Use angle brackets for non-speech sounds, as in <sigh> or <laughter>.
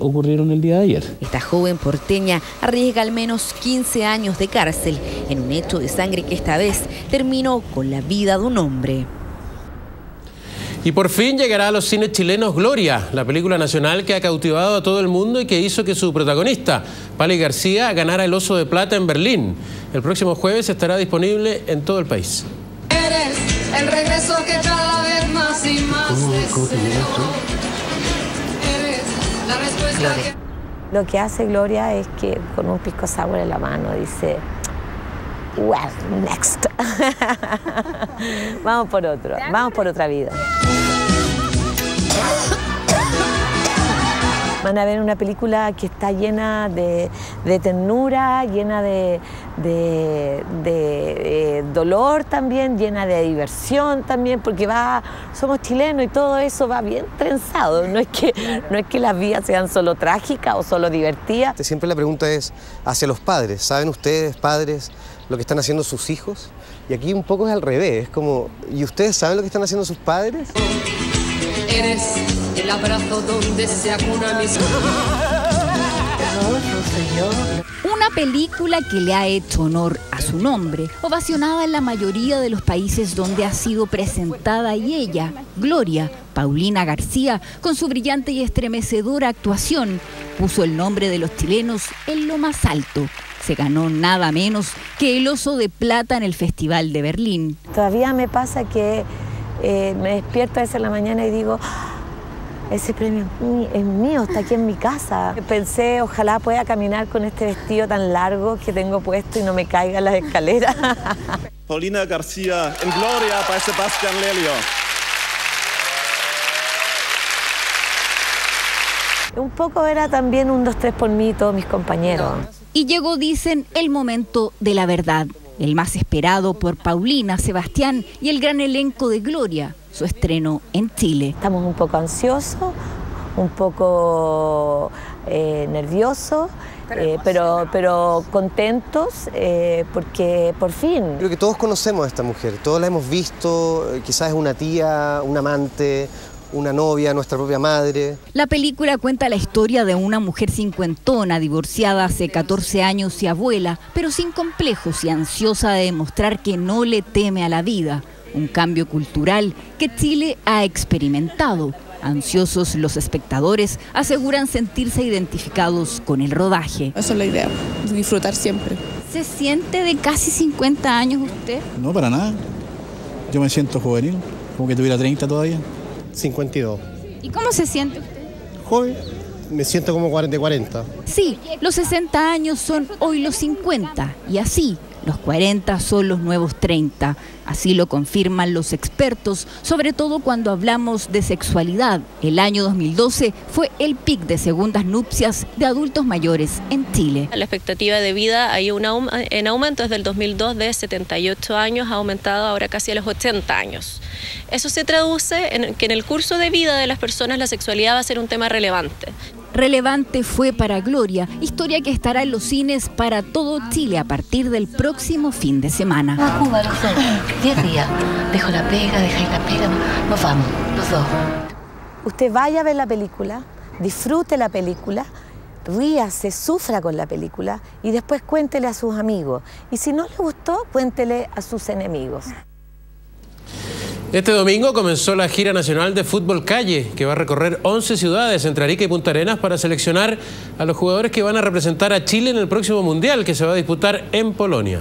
ocurrieron el día de ayer. Esta joven porteña arriesga al menos 15 años de cárcel en un hecho de sangre que esta vez terminó con la vida de un hombre. Y por fin llegará a los cines chilenos Gloria, la película nacional que ha cautivado a todo el mundo y que hizo que su protagonista, Pali García, ganara el Oso de Plata en Berlín. El próximo jueves estará disponible en todo el país. Eres el regreso que cada vez más y más la respuesta que... Lo que hace Gloria es que con un pisco sour en la mano dice, well, next. <laughs> vamos por otro, vamos por otra vida. Van a ver una película que está llena de, de ternura, llena de, de, de, eh, dolor también, llena de diversión también, porque va, somos chilenos y todo eso va bien trenzado. No es que, no es que las vidas sean solo trágicas o solo divertidas. Siempre la pregunta es hacia los padres. ¿Saben ustedes, padres, lo que están haciendo sus hijos? Y aquí un poco es al revés, es como, ¿y ustedes saben lo que están haciendo sus padres? Eres el abrazo donde se acuna mis... Una película que le ha hecho honor a su nombre, ovacionada en la mayoría de los países donde ha sido presentada y ella, Gloria, Paulina García, con su brillante y estremecedora actuación, puso el nombre de los chilenos en lo más alto. Se ganó nada menos que el oso de plata en el Festival de Berlín. Todavía me pasa que eh, me despierto a veces en la mañana y digo, ese premio es mío, está aquí en mi casa. Pensé, ojalá pueda caminar con este vestido tan largo que tengo puesto y no me caiga en las escaleras. <laughs> Paulina García en Gloria para Sebastián Lelio. Un poco era también un dos tres por mí y todos mis compañeros. Y llegó, dicen, el momento de la verdad, el más esperado por Paulina, Sebastián y el gran elenco de Gloria, su estreno en Chile. Estamos un poco ansiosos, un poco eh, nerviosos, eh, pero, pero contentos eh, porque por fin. Creo que todos conocemos a esta mujer, todos la hemos visto, eh, quizás es una tía, un amante, una novia, nuestra propia madre. La película cuenta la historia de una mujer cincuentona, divorciada hace 14 años y abuela, pero sin complejos y ansiosa de demostrar que no le teme a la vida. Un cambio cultural que Chile ha experimentado. Ansiosos los espectadores aseguran sentirse identificados con el rodaje. Esa es la idea, disfrutar siempre. ¿Se siente de casi 50 años usted? No, para nada. Yo me siento juvenil, como que tuviera 30 todavía. 52. ¿Y cómo se siente usted? Joven, me siento como 40-40. Sí, los 60 años son hoy los 50 y así los 40 son los nuevos 30. Así lo confirman los expertos, sobre todo cuando hablamos de sexualidad. El año 2012 fue el pic de segundas nupcias de adultos mayores en Chile. La expectativa de vida hay un en aumento desde el 2002 de 78 años, ha aumentado ahora casi a los 80 años. Eso se traduce en que en el curso de vida de las personas la sexualidad va a ser un tema relevante. Relevante fue para Gloria, historia que estará en los cines para todo Chile a partir del próximo fin de semana. A Cuba los dos, 10 días. Dejo la pega, dejáis la pega, nos vamos, los dos. Usted vaya a ver la película, disfrute la película, ríase, sufra con la película y después cuéntele a sus amigos. Y si no le gustó, cuéntele a sus enemigos. Este domingo comenzó la gira nacional de fútbol calle, que va a recorrer 11 ciudades entre Arica y Punta Arenas para seleccionar a los jugadores que van a representar a Chile en el próximo Mundial, que se va a disputar en Polonia.